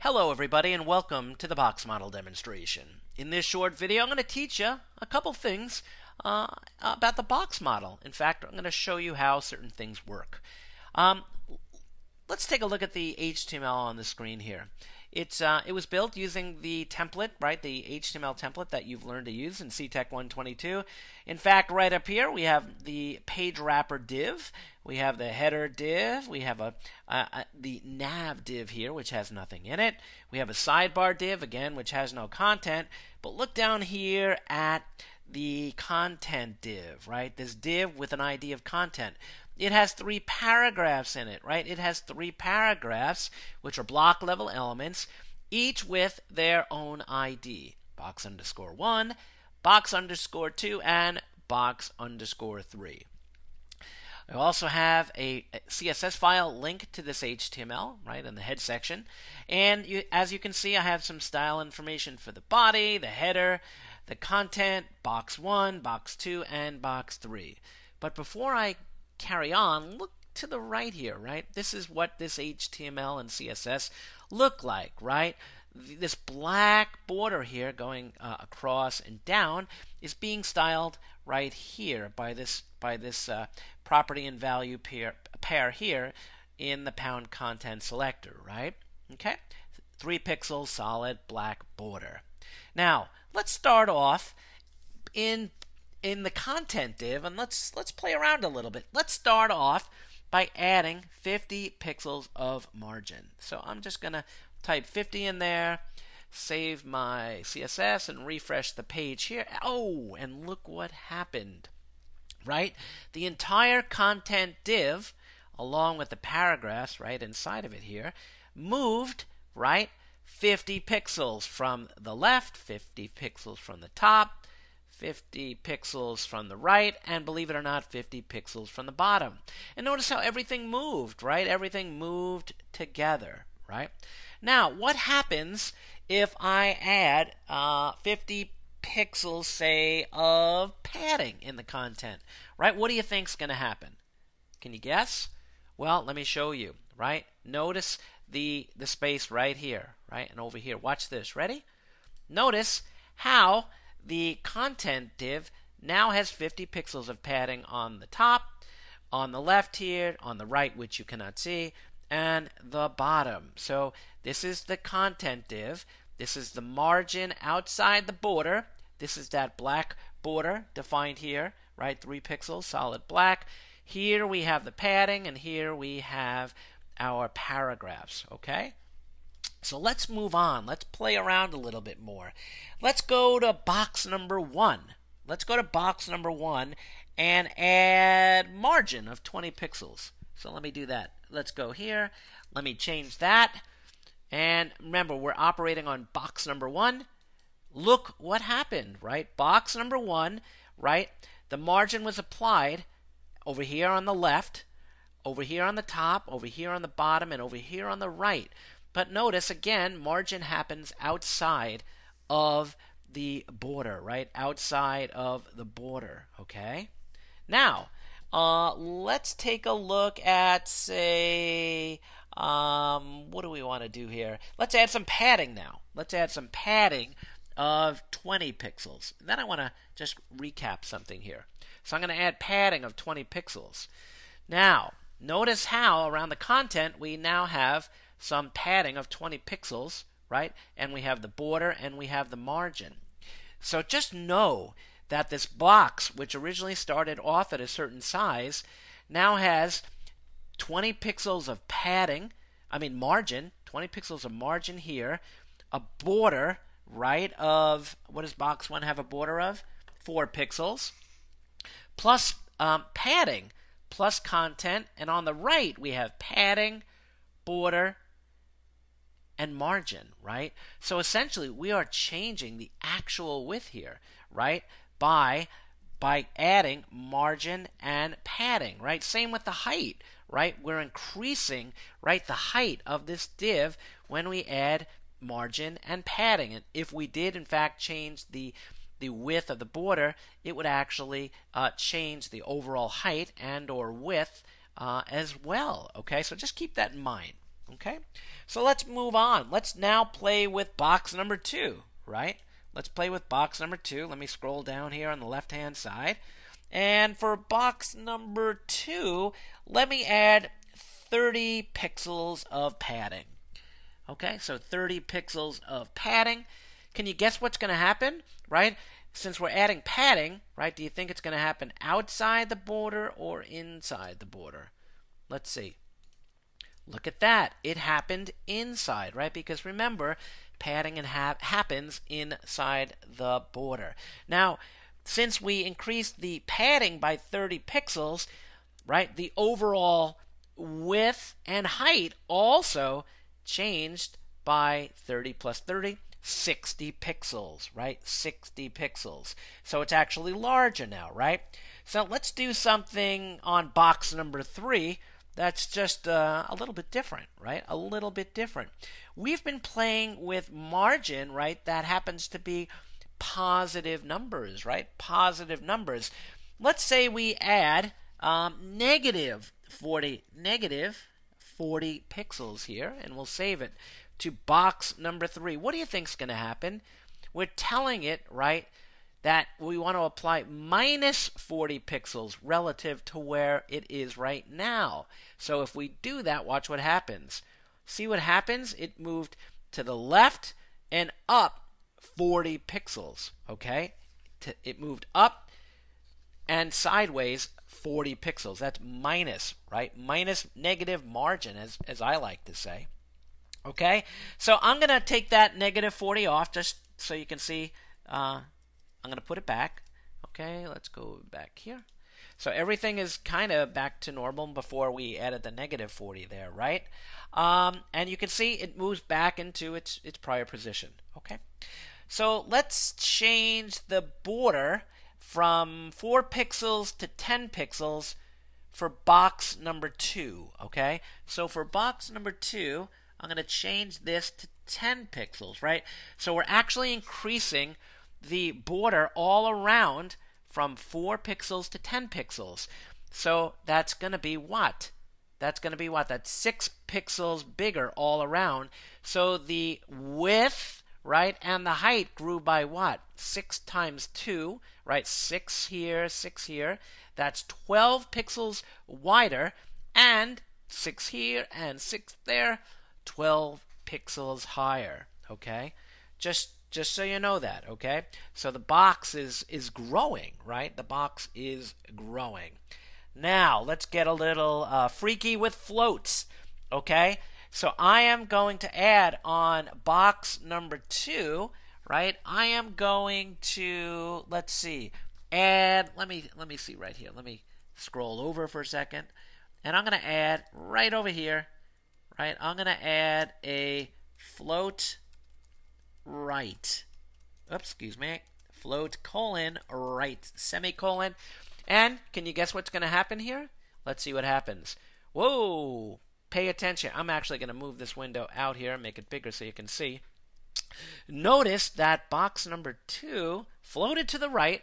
Hello everybody and welcome to the box model demonstration. In this short video I'm going to teach you a couple things uh, about the box model. In fact, I'm going to show you how certain things work. Um, let's take a look at the HTML on the screen here. It's, uh, it was built using the template, right, the HTML template that you've learned to use in CTEC 122. In fact, right up here we have the page wrapper div, we have the header div, we have a, a, the nav div here, which has nothing in it. We have a sidebar div, again, which has no content. But look down here at the content div, right? This div with an ID of content. It has three paragraphs in it, right? It has three paragraphs, which are block level elements, each with their own ID. Box underscore 1, box underscore 2, and box underscore 3. I also have a CSS file linked to this HTML, right, in the head section. And you, as you can see, I have some style information for the body, the header, the content, box 1, box 2, and box 3. But before I carry on, look to the right here, right? This is what this HTML and CSS look like, right? This black border here going uh, across and down is being styled right here by this by this uh, property and value pair, pair here in the pound content selector, right? Okay, three pixels solid black border. Now let's start off in in the content div and let's let's play around a little bit. Let's start off by adding 50 pixels of margin. So I'm just going to type 50 in there, save my CSS and refresh the page here. Oh, and look what happened. Right? The entire content div along with the paragraphs right inside of it here moved, right? 50 pixels from the left, 50 pixels from the top, 50 pixels from the right, and believe it or not, 50 pixels from the bottom. And notice how everything moved, right? Everything moved together, right? Now, what happens if I add uh, 50 pixels, say, of padding in the content, right? What do you think is going to happen? Can you guess? Well, let me show you, right? Notice the, the space right here, right? And over here. Watch this. Ready? Notice how the content div now has 50 pixels of padding on the top, on the left here, on the right, which you cannot see, and the bottom. So this is the content div. This is the margin outside the border. This is that black border defined here, right? Three pixels, solid black. Here we have the padding, and here we have our paragraphs, okay? So let's move on. Let's play around a little bit more. Let's go to box number one. Let's go to box number one and add margin of 20 pixels. So let me do that. Let's go here. Let me change that. And remember, we're operating on box number one. Look what happened, right? Box number one, right? The margin was applied over here on the left, over here on the top, over here on the bottom, and over here on the right. But notice again, margin happens outside of the border, right? Outside of the border, okay? Now, uh, let's take a look at, say, um, what do we want to do here? Let's add some padding now. Let's add some padding of 20 pixels. And then I want to just recap something here. So I'm going to add padding of 20 pixels. Now, notice how around the content we now have some padding of 20 pixels, right? And we have the border and we have the margin. So just know that this box, which originally started off at a certain size, now has 20 pixels of padding, I mean margin, 20 pixels of margin here, a border, right, of, what does box 1 have a border of? 4 pixels, plus um, padding, plus content, and on the right we have padding, border, and margin, right? So essentially, we are changing the actual width here, right? By by adding margin and padding, right? Same with the height, right? We're increasing, right, the height of this div when we add margin and padding. And if we did in fact change the the width of the border, it would actually uh, change the overall height and or width uh, as well. Okay, so just keep that in mind. Okay? So let's move on. Let's now play with box number two, right? Let's play with box number two. Let me scroll down here on the left hand side. And for box number two, let me add 30 pixels of padding. Okay, so 30 pixels of padding. Can you guess what's going to happen, right? Since we're adding padding, right, do you think it's going to happen outside the border or inside the border? Let's see. Look at that. It happened inside, right? Because remember, padding ha- happens inside the border. Now, since we increased the padding by 30 pixels, right, the overall width and height also changed by 30 plus 30, 60 pixels, right? 60 pixels. So it's actually larger now, right? So let's do something on box number three that's just uh, a little bit different, right? A little bit different. We've been playing with margin, right? That happens to be positive numbers, right? Positive numbers. Let's say we add um, negative 40, negative 40 pixels here, and we'll save it to box number three. What do you think is going to happen? We're telling it, right, that we want to apply minus 40 pixels relative to where it is right now. So if we do that, watch what happens. See what happens? It moved to the left and up 40 pixels, okay? It moved up and sideways 40 pixels. That's minus, right? Minus negative margin, as, as I like to say. Okay? So I'm going to take that negative 40 off just so you can see uh, I'm going to put it back. Okay, let's go back here. So everything is kind of back to normal before we added the negative 40 there, right? Um, and you can see it moves back into its, its prior position. Okay, so let's change the border from 4 pixels to 10 pixels for box number 2. Okay, so for box number 2, I'm going to change this to 10 pixels, right? So we're actually increasing the border all around from 4 pixels to 10 pixels. So that's going to be what? That's going to be what? That's 6 pixels bigger all around. So the width, right, and the height grew by what? 6 times 2, right? 6 here, 6 here. That's 12 pixels wider, and 6 here and 6 there, 12 pixels higher, okay? Just just so you know that, okay? So the box is is growing, right? The box is growing. Now let's get a little uh, freaky with floats, okay? So I am going to add on box number two, right? I am going to let's see, add. Let me let me see right here. Let me scroll over for a second, and I'm going to add right over here, right? I'm going to add a float right. Oops, excuse me. Float colon right semicolon. And can you guess what's going to happen here? Let's see what happens. Whoa! Pay attention. I'm actually going to move this window out here and make it bigger so you can see. Notice that box number two floated to the right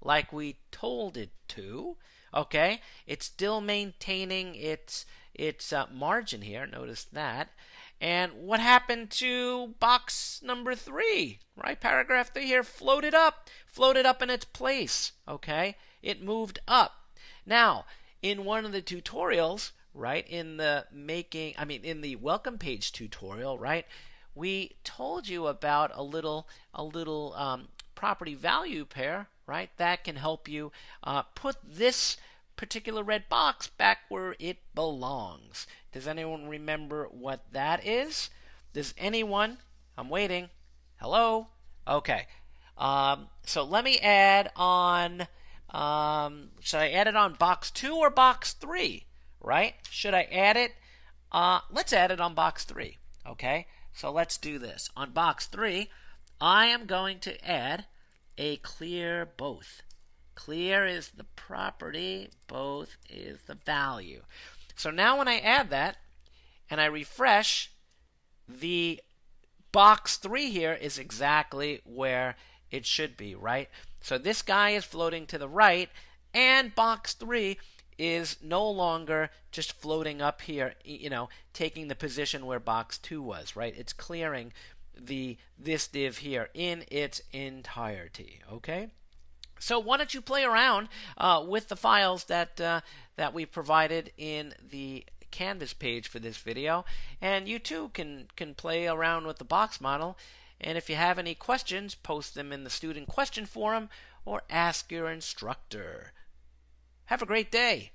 like we told it to. Okay, it's still maintaining its its uh, margin here. Notice that. And what happened to box number three? Right? Paragraph three here floated up, floated up in its place. Okay? It moved up. Now, in one of the tutorials, right, in the making, I mean, in the welcome page tutorial, right, we told you about a little, a little um, property value pair, right, that can help you uh, put this particular red box back where it belongs. Does anyone remember what that is? Does anyone? I'm waiting. Hello? Okay. Um, so let me add on. Um, should I add it on box two or box three? Right? Should I add it? Uh, let's add it on box three. Okay? So let's do this. On box three, I am going to add a clear both. Clear is the property, both is the value. So now when I add that and I refresh, the box 3 here is exactly where it should be, right? So this guy is floating to the right, and box 3 is no longer just floating up here, you know, taking the position where box 2 was, right? It's clearing the this div here in its entirety, okay? So why don't you play around uh, with the files that uh, that we provided in the Canvas page for this video, and you too can can play around with the box model. And if you have any questions, post them in the student question forum or ask your instructor. Have a great day.